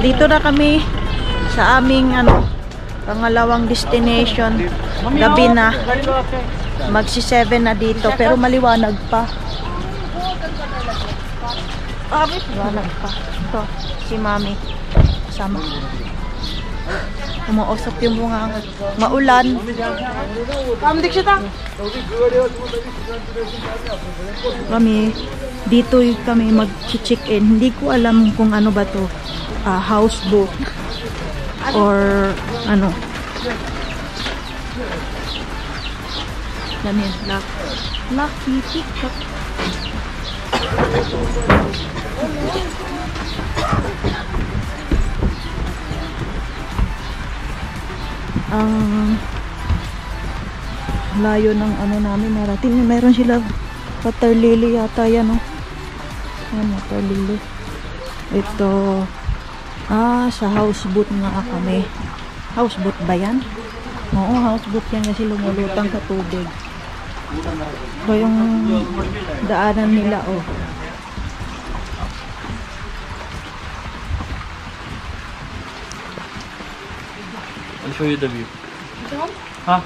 Dito na kami sa aming ano, pangalawang destination. Gabi na. Magsi 7 na dito pero maliwanag pa. Maliwanag pa. Ito, si Mami. Kasama. Umuusap yung bunga. Maulan. Kami, dito yung kami mag-check in. Hindi ko alam kung ano ba to. Ah, houseboat. Or ano. Yan yun. Luck. Lucky peacock. Ang layo ng ano namin narating meron sila water lily yata yan oh yan water lily ito ah sa houseboat nga kami. Houseboat ba yan? oo houseboat yan kasi lumulutang sa tubig. Ito yung daanan nila oh show you the view. Ha?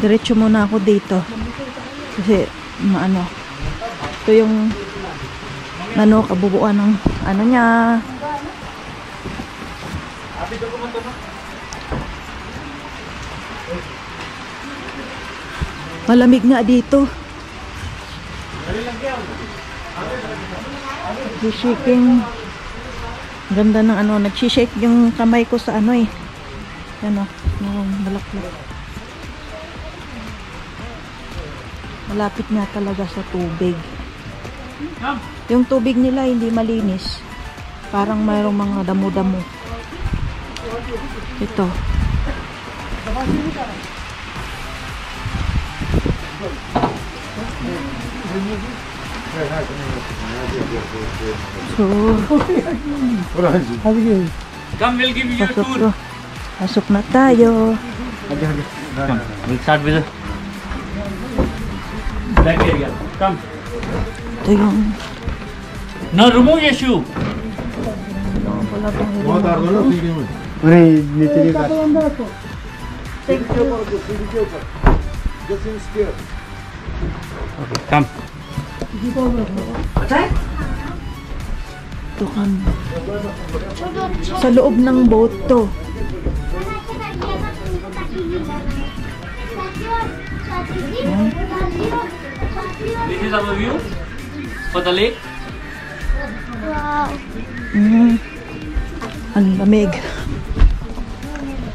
diretso muna ako dito. Kasi maano ito yung ano kabubuan ng ano niya. Malamig nga dito. Shaking ganda ng ano nagsishake yung kamay ko sa ano eh yan o yung balaklak. Malapit nga talaga sa tubig. Yung tubig nila hindi malinis. Parang mayroong mga damo-damo. Ito. So Come, we'll give you a tour. Pasok na tayo. Hadi hadi. Come. We'll start with the back area. Come. Ito yung... No, remove your shoe. Wala pang Uray, nitili ka. Thank you. Just in spear. Okay, come. Atay? Ito kami. Sa loob ng boat to. This is our view for the lake. Mm. Ang lamig.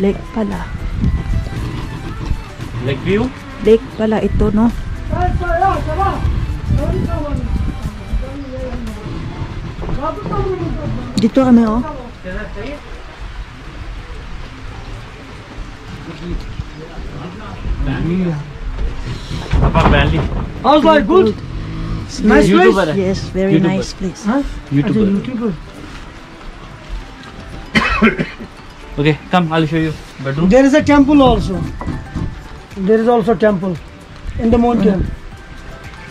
Lake pala. Lake view. Lake pala ito, no? Dito kami, oh. Upper Valley. How's life good? Nice YouTuber place. Yes, very YouTuber. nice place. Huh? YouTuber. YouTuber. Okay, come. I'll show you bedroom. There is a temple also. There is also temple in the mountain.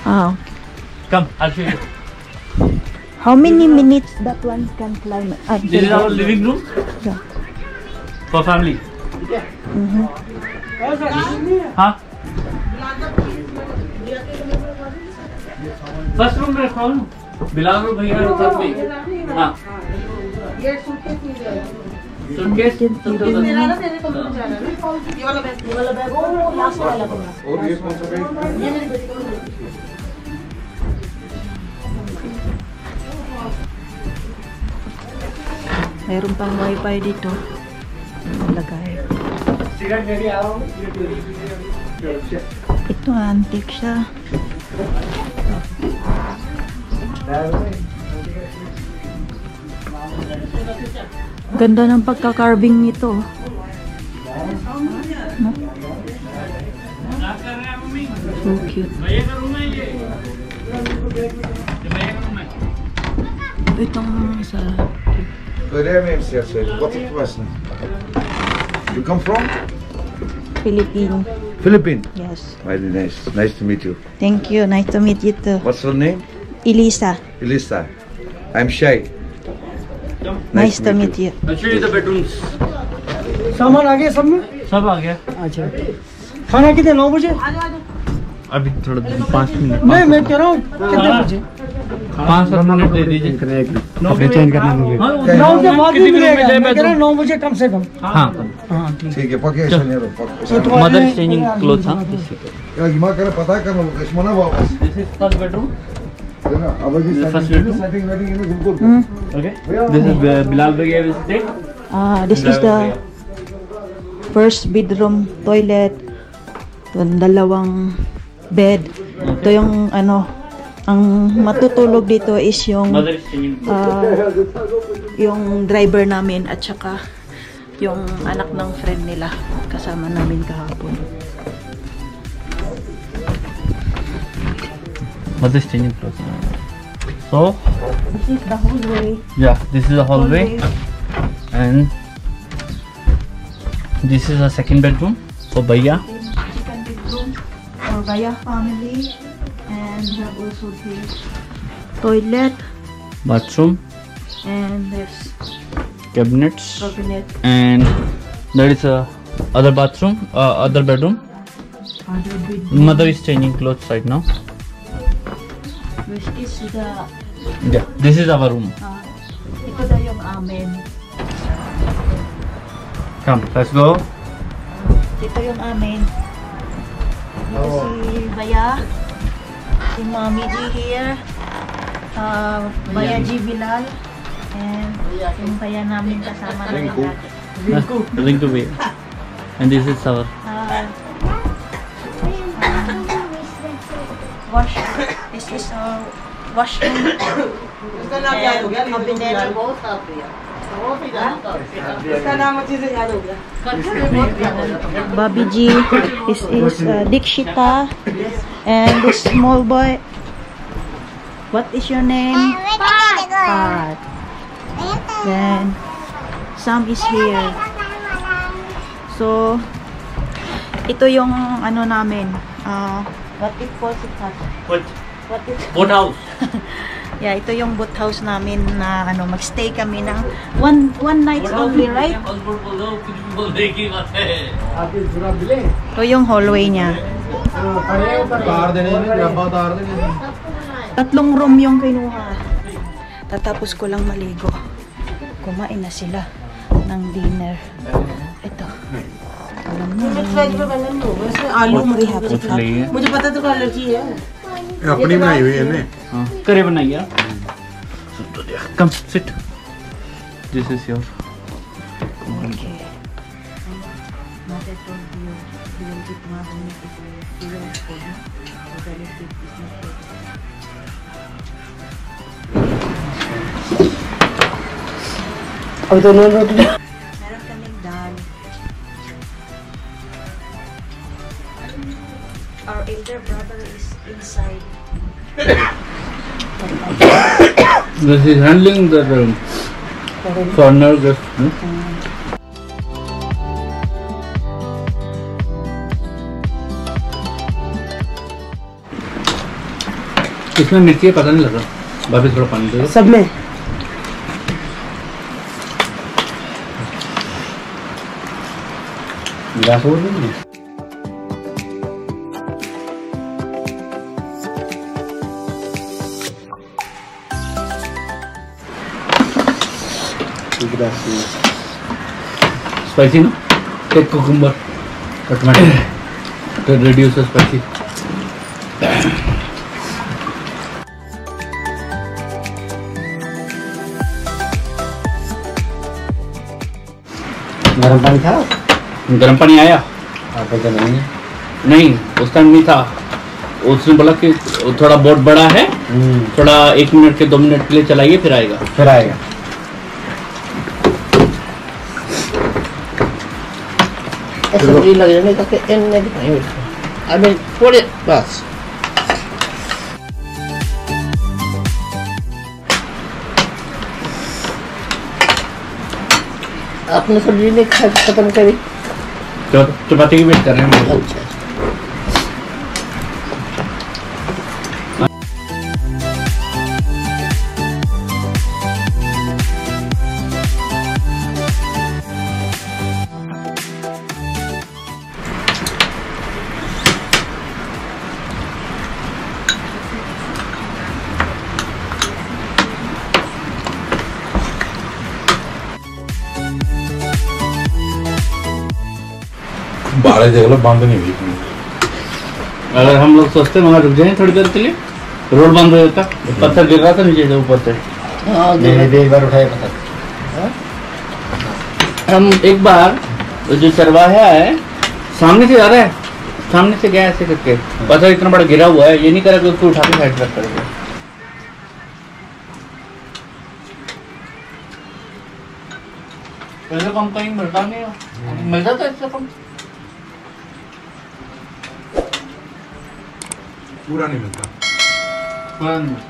Ah, Come. I'll show you. how many minutes that one can climb? Ah, This is our living room Yeah. for family. Mhm. हाँ first room में रखा हूँ बिलाल और भैया साथ में हाँ सुटकेस और ये कौन सा bank Mayroon pang wifi dito. Lagay. Ito antique siya. Ganda ng pagka-carving nito. No? So cute. Itong sa... Kore mi siya sir, bakit was na? You come from? Philippine. Philippine. Yes. Very nice. Nice to meet you. Thank you. Nice to meet you too. What's your name? Elisa. Elisa. I'm shy. Nice, to meet you. I'll show you the bedrooms. सामान आ गया सब में सब आ गया अच्छा खाना कितने नौ बजे अभी थोड़ा पाँच मिनट नहीं मैं कह रहा हूँ कितने बजे पाँच सात मिनट दे दीजिए Okay. चेंज करना होगा नौ के बाद भी कितनी रूम में मिलेगा जाए मैं कह रहा हूँ bedroom? नौ बजे कम से कम हाँ हाँ ठीक ठीक है पके शनिवार पके तो मदर आज- चेंजिंग क्लोथ हाँ यार हिमा करे पता करना लोकेशन मना वापस दिस इज फर्स्ट बेडरूम है ना अब जी The first setting bedroom? Setting waiting है बिल्कुल Hmm. Okay this is Bilal भैया visited Ah, this is the first bedroom toilet. Ito, dalawang bed. Ito yung ano, ang matutulog dito is yung uh, yung driver namin at saka yung anak ng friend nila kasama namin kahapon. What is changing? So? This is the hallway. Yeah, this is the hallway. hallway. And this is the second bedroom for Baya. Second bedroom Gaya family and we have also the toilet bathroom, and there's cabinets, cabinet and there is a other bathroom, uh, other bedroom. other bedroom Mother is changing clothes right now. which is the Yeah, this is our room. ito daw yung amin. Come, let's go. Ito yung amin. Dito si Baya. Si Mami G here. Uh, Baya G Bilal. And yung Baya namin kasama na dati. Link to be. And this is our Uh, wash. This is our washroom. And cabinet. Bobby G. This is uh, Dikshita. And this small boy. What is your name? Pat. Then Sam is here. So, ito yung ano namin. Uh, what it calls it Pat? what? What it Boat house. Yeah, ito yung boot house namin na ano, magstay kami ng one one night only, right? Ito yung hallway niya. Tatlong room yung kinuha. Tatapos ko lang maligo. Kumain na sila ng dinner. Ito. Alam mo. Alam mo. Alam mo. Alam mo. Alam mo. अपनी बनाई हुई है ने हाँ। करे बनाई है तो come sit this is your अब तो दोनों रोटी Our elder brother is inside. This is handling the um, foreigner guest. Hmm? इसमें मिर्ची है, पता नहीं लगा भाभी थोड़ा पानी दे सब में गिलास और नहीं स्पाइसी ना एक कुकुम्बर टमाटर to reduce the spicy. गरम पानी था गर्म पानी आया नहीं है नहीं उस टाइम नहीं था। उसने बोला कि थोड़ा बहुत बड़ा है थोड़ा एक मिनट के दो मिनट के लिए चलाइए फिर आएगा। फिर आएगा। अपने लग कि आई मीन बस आपने सब्ज़ी नहीं खा खत्म करी तो चपाती की वेट कर रहे हैं अच्छा बारह देख लो बंद नहीं हुई। अगर हम लोग सोचते वहाँ रुक जाए थोड़ी देर के लिए रोड बंद हो जाता। पत्थर गिर रहा था नीचे से ऊपर से। हाँ एक बार उठाया पता हम एक बार जो चरवाहा है सामने से जा रहा है। सामने से गया ऐसे करके। पत्थर इतना बड़ा गिरा हुआ है ये नहीं करा कि उसको उठा के साइड रख कर पहले कम कहीं मिलता नहीं है। मिलता था इससे कम। Pura alimentación. Pura alimentación.